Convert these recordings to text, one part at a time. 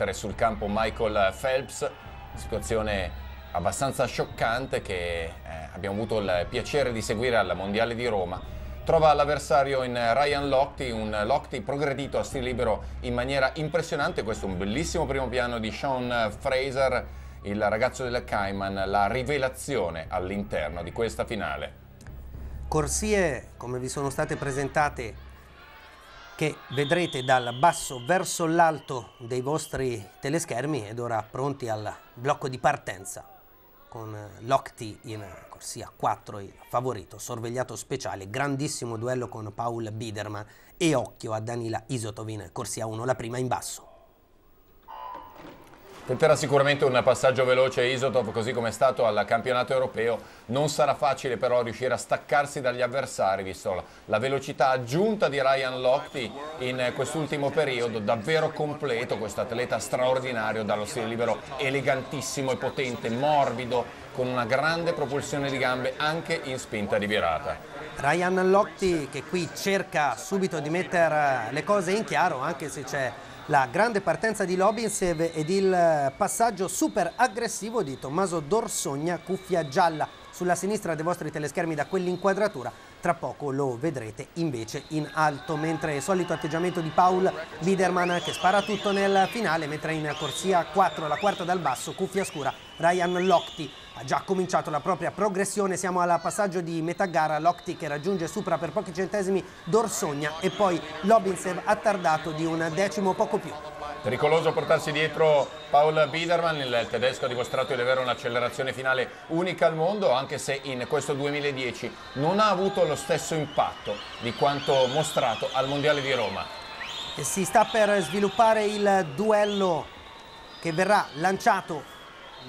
battere sul campo Michael Phelps, situazione abbastanza scioccante che eh, abbiamo avuto il piacere di seguire al Mondiale di Roma. Trova l'avversario in Ryan Lochte, un Lochte progredito a stile libero in maniera impressionante. Questo è un bellissimo primo piano di Sean Fraser, il ragazzo del Cayman, la rivelazione all'interno di questa finale. Corsie, come vi sono state presentate, che vedrete dal basso verso l'alto dei vostri teleschermi ed ora pronti al blocco di partenza con Lochte in corsia 4, il favorito, sorvegliato speciale, grandissimo duello con Paul Biederman e occhio a Danila Isotov in corsia 1, la prima in basso. Tenterà sicuramente un passaggio veloce Isotov così come è stato al campionato europeo. Non sarà facile però riuscire a staccarsi dagli avversari visto la velocità aggiunta di Ryan Lochte in quest'ultimo periodo. Davvero completo questo atleta straordinario dallo stile libero elegantissimo e potente, morbido, con una grande propulsione di gambe anche in spinta di virata. Ryan Lochte che qui cerca subito di mettere le cose in chiaro anche se c'è la grande partenza di Lobinsev ed il passaggio super aggressivo di Tommaso Dorsogna, cuffia gialla sulla sinistra dei vostri teleschermi da quell'inquadratura. Tra poco lo vedrete invece in alto, mentre il solito atteggiamento di Paul Biederman che spara tutto nel finale, mentre in corsia 4, la quarta dal basso, cuffia scura, Ryan Lochte ha già cominciato la propria progressione, siamo al passaggio di metà gara, Lochte che raggiunge supera per pochi centesimi Dorsogna e poi Lobinsev attardato di un decimo poco più. Pericoloso portarsi dietro Paul Biederman, il tedesco ha dimostrato di avere un'accelerazione finale unica al mondo, anche se in questo 2010 non ha avuto lo stesso impatto di quanto mostrato al Mondiale di Roma. Si sta per sviluppare il duello che verrà lanciato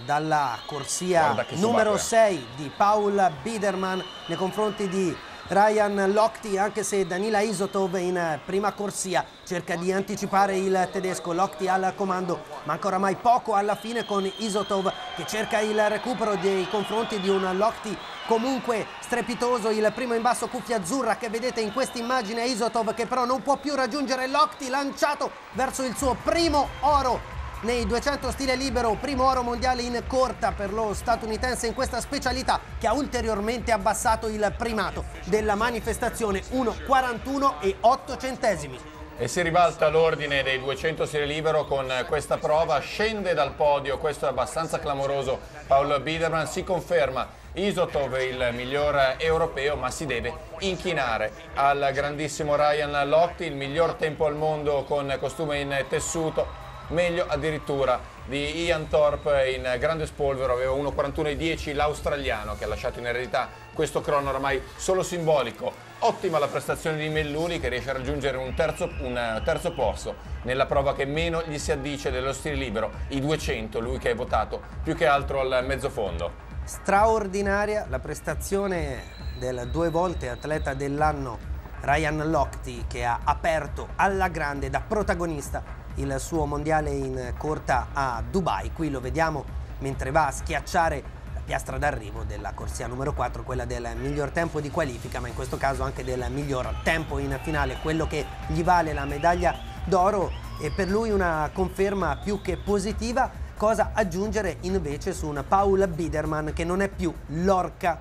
dalla corsia numero 6 di Paul Biederman nei confronti di Ryan Lochte anche se Danila Isotov in prima corsia cerca di anticipare il tedesco. Lochte al comando manca oramai poco alla fine con Isotov che cerca il recupero dei confronti di un Lochte comunque strepitoso il primo in basso cuffia azzurra che vedete in questa immagine. Isotov che però non può più raggiungere Lochte lanciato verso il suo primo oro nei 200 stile libero, primo oro mondiale in corta per lo statunitense in questa specialità che ha ulteriormente abbassato il primato della manifestazione. 1,41 e 8 centesimi. E si ribalta l'ordine dei 200 stile libero con questa prova, scende dal podio, questo è abbastanza clamoroso, Paolo Biederman si conferma. Isotov il miglior europeo ma si deve inchinare al grandissimo Ryan Lotti, il miglior tempo al mondo con costume in tessuto meglio addirittura di Ian Thorpe in grande spolvero, aveva 1.41,10 l'australiano che ha lasciato in eredità questo crono oramai solo simbolico. Ottima la prestazione di Melluni che riesce a raggiungere un terzo, un terzo posto nella prova che meno gli si addice dello stile libero, i 200, lui che è votato più che altro al mezzo fondo. Straordinaria la prestazione del due volte atleta dell'anno Ryan Lochte che ha aperto alla grande da protagonista il suo mondiale in corta a Dubai. Qui lo vediamo mentre va a schiacciare la piastra d'arrivo della corsia numero 4, quella del miglior tempo di qualifica, ma in questo caso anche del miglior tempo in finale, quello che gli vale la medaglia d'oro e per lui una conferma più che positiva. Cosa aggiungere invece su un Paul Biederman che non è più l'orca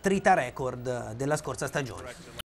trita record della scorsa stagione.